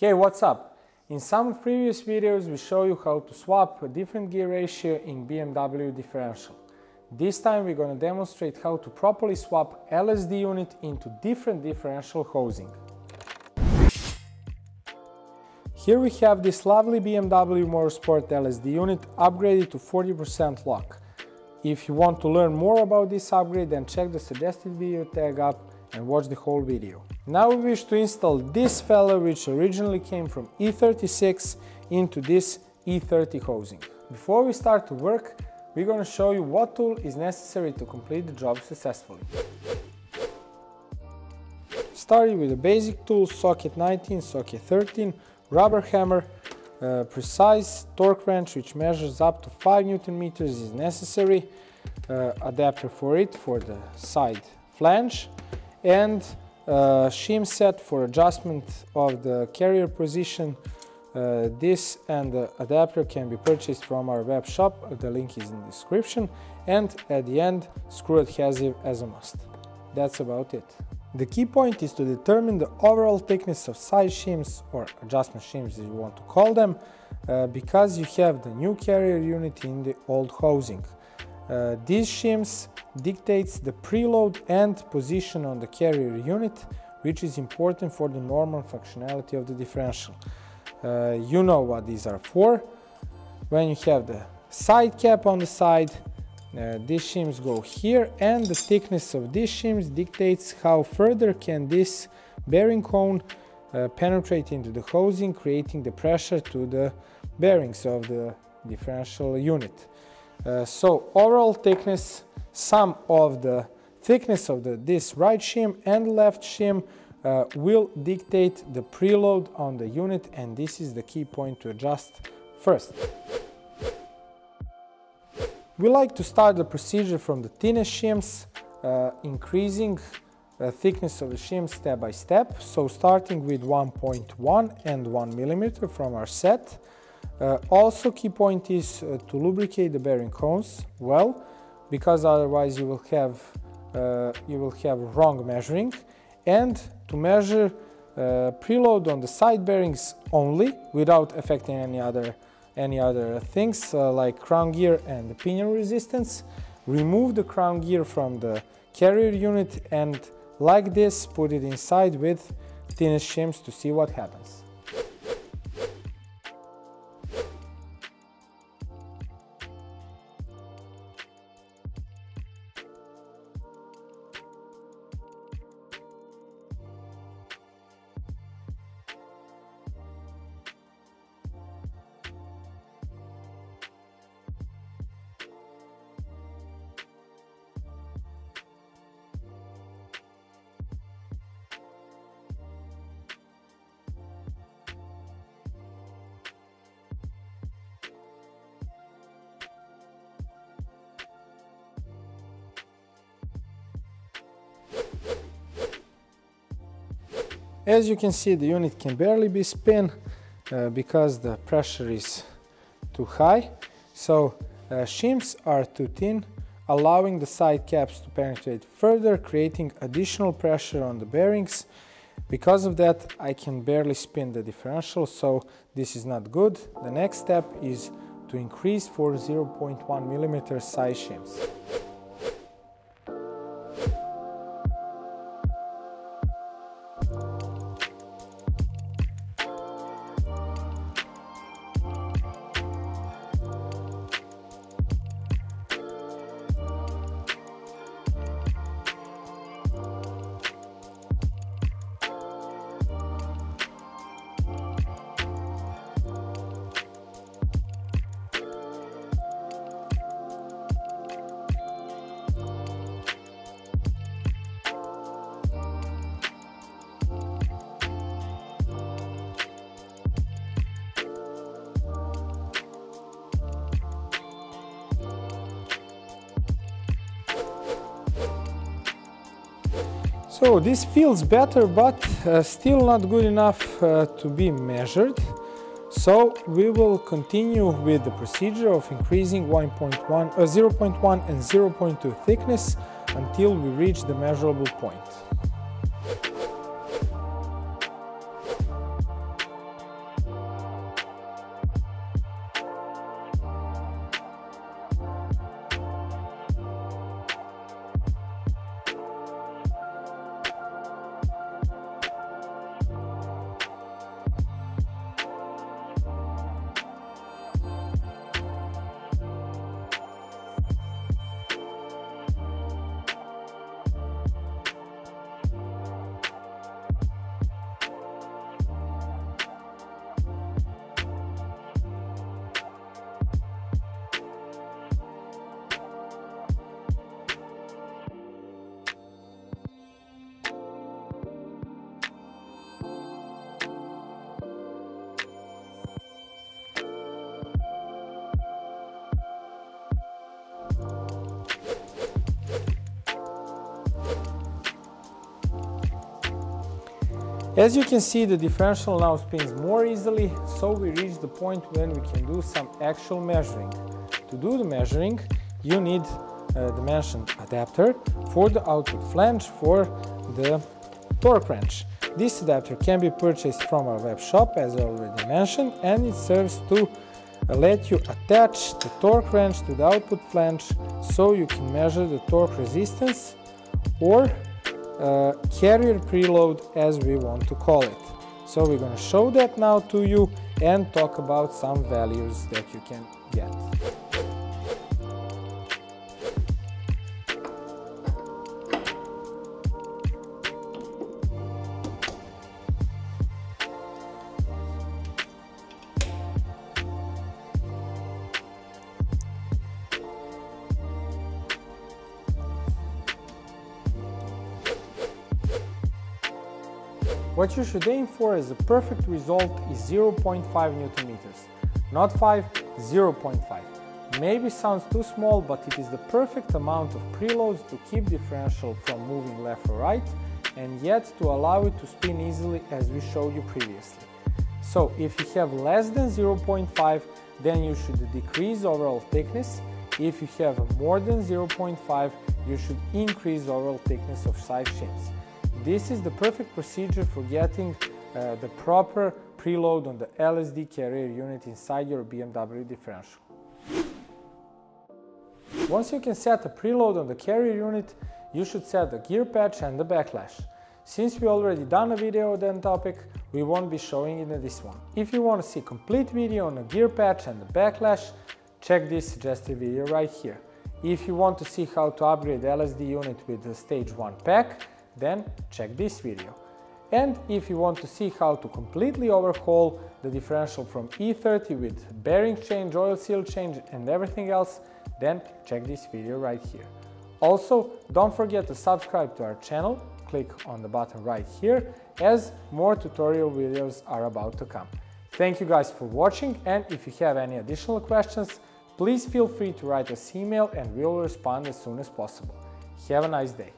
Hey, what's up? In some previous videos we show you how to swap a different gear ratio in BMW differential. This time we're going to demonstrate how to properly swap LSD unit into different differential housing. Here we have this lovely BMW Motorsport LSD unit upgraded to 40% lock. If you want to learn more about this upgrade then check the suggested video tag up and watch the whole video. Now we wish to install this fella which originally came from E36 into this E30 housing. Before we start to work, we're going to show you what tool is necessary to complete the job successfully. Starting with the basic tools, socket 19, socket 13, rubber hammer, uh, precise torque wrench which measures up to 5 newton meters is necessary, uh, adapter for it for the side flange, and uh, shim set for adjustment of the carrier position. Uh, this and the adapter can be purchased from our web shop, the link is in the description, and at the end screw adhesive as a must. That's about it. The key point is to determine the overall thickness of side shims or adjustment shims as you want to call them uh, because you have the new carrier unit in the old housing. Uh, these shims dictates the preload and position on the carrier unit, which is important for the normal functionality of the differential. Uh, you know what these are for. When you have the side cap on the side, uh, these shims go here and the thickness of these shims dictates how further can this bearing cone uh, penetrate into the housing, creating the pressure to the bearings of the differential unit. Uh, so overall thickness sum of the thickness of the, this right shim and left shim uh, will dictate the preload on the unit and this is the key point to adjust first. We like to start the procedure from the thinnest shims, uh, increasing the thickness of the shim step by step. So starting with 1.1 and 1 millimeter from our set. Uh, also key point is uh, to lubricate the bearing cones well because otherwise you will have uh, you will have wrong measuring. And to measure uh, preload on the side bearings only without affecting any other any other things uh, like crown gear and the pinion resistance. Remove the crown gear from the carrier unit and like this put it inside with thinnest shims to see what happens As you can see, the unit can barely be spin uh, because the pressure is too high. So uh, shims are too thin, allowing the side caps to penetrate further, creating additional pressure on the bearings. Because of that, I can barely spin the differential, so this is not good. The next step is to increase for 0.1 millimeter side shims. So this feels better, but uh, still not good enough uh, to be measured. So we will continue with the procedure of increasing 1.1, uh, 0.1 and 0.2 thickness until we reach the measurable point. As you can see, the differential now spins more easily, so we reach the point when we can do some actual measuring. To do the measuring, you need the mentioned adapter for the output flange for the torque wrench. This adapter can be purchased from our web shop as I already mentioned and it serves to let you attach the torque wrench to the output flange so you can measure the torque resistance or uh, carrier preload as we want to call it. So we're going to show that now to you and talk about some values that you can get. What you should aim for as a perfect result is 0.5 Newton meters. Not 5, 0.5. Maybe sounds too small, but it is the perfect amount of preloads to keep differential from moving left or right, and yet to allow it to spin easily as we showed you previously. So if you have less than 0.5, then you should decrease overall thickness. If you have more than 0.5, you should increase overall thickness of side shims. This is the perfect procedure for getting uh, the proper preload on the LSD carrier unit inside your BMW differential. Once you can set a preload on the carrier unit, you should set the gear patch and the backlash. Since we already done a video on that topic, we won't be showing it in this one. If you want to see complete video on the gear patch and the backlash, check this suggested video right here. If you want to see how to upgrade the LSD unit with the stage 1 pack, then check this video. And if you want to see how to completely overhaul the differential from E30 with bearing change, oil seal change and everything else, then check this video right here. Also, don't forget to subscribe to our channel, click on the button right here, as more tutorial videos are about to come. Thank you guys for watching and if you have any additional questions, please feel free to write us email and we'll respond as soon as possible. Have a nice day.